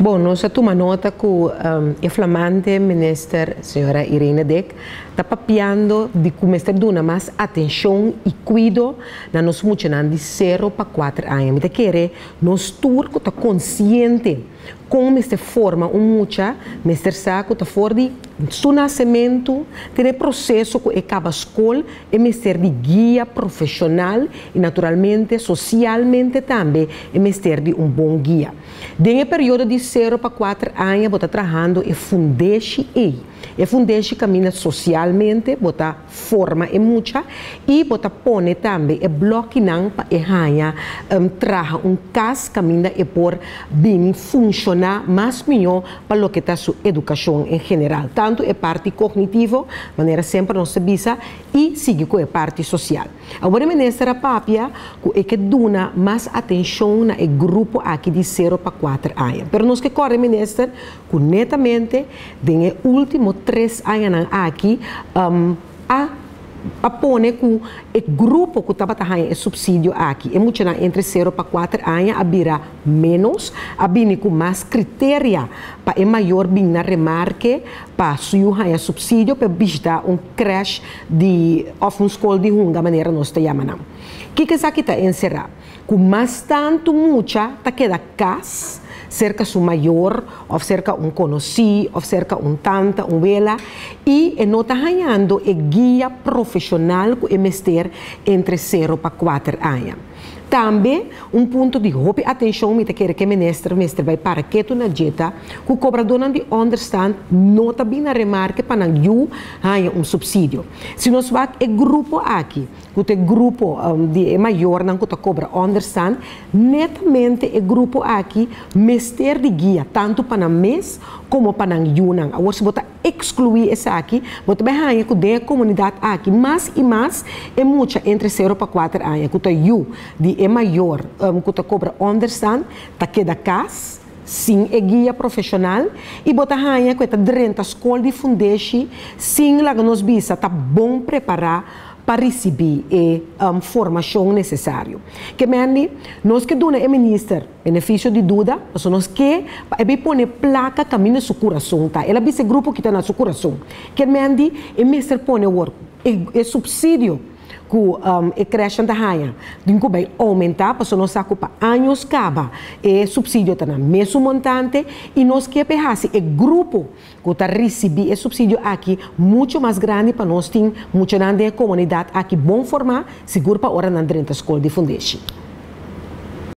Bom, nós tomamos nota que um, a flamante ministra, senhora Irene Deck, está papiando de o ministro dá mais atenção e cuido na nossa funcionando de 0 para 4 anos. Me quer nós turco está consciente como este forma um mucha, Mr. Saco está fora de seu nascimento, tem processo que acaba a escola, é Mr. de guia profissional e naturalmente, socialmente também, é Mr. de um bom guia. Dentro período de 0 para 4 anos, está trabalhando e fundeixe e fundeixe caminha socialmente, bota forma e mucha e bota pone também e bloque não para e hanha um, traga um cas caminha e por bem funcionar mais melhor para o que está sua educação em geral. Tanto é parte cognitivo, maneira sempre não se bisa e sigue com a parte social. Agora, ministra Papia, que é que dona mais atenção na grupo aqui de 0 para 4 anos. Pero nós que corre, ministra, que netamente, den último três anos aqui, um, a a pone que o grupo que estava tendo subsídio aqui é muito entre 0 para 4 anos a menos a bini com mais critério para é maior bem na remarque para suir subsídio para visitar um crash de of uma escola de runga maneira nós te chamamos o que que isso aqui está encerrar. Com mais tanto mucha tá queda cas cerca su maior, ou cerca um conhecido, ou cerca um tanta, um vela, e não está ganhando é guia profissional que mester entre 0 para 4 anos. Também um ponto de roupa atenção me quer que ministro mestre vai para que tu na dieta que o cobrador não de understand nota bem na remarca para não you um subsídio se nós vai é grupo aqui que tem grupo um, de é maior não que tu cobra understand netamente é grupo aqui mestre de guia tanto para mês como para não agora se botar excluir essa aqui botar bem há que de comunidade aqui. Mais e mais é muita entre 0 para 4 anos tu you de é maior, um, que cobra understand, tá queda casa, sim é guia profissional. E bota rainha que está dentro da escola de fundeixe, sim lá nos bisa tá bom preparar para receber a um, formação necessária. Que meni, nós que dona é ministro, benefício de dúvida, nós que é bem pôr placa caminho seu coração, tá? Ela esse grupo que está no seu coração. Que meni, é ministro põe o é, é subsídio que um, e crescem da raia. Dinco vai aumentar, para nós para anos caba, e subsídio está na mesmo montante, e nós que perhasse é grupo que está receber esse subsídio aqui muito mais grande para nós ter muito grande comunidade aqui bom formar, seguro para hora na dentro da escola de fundeixe.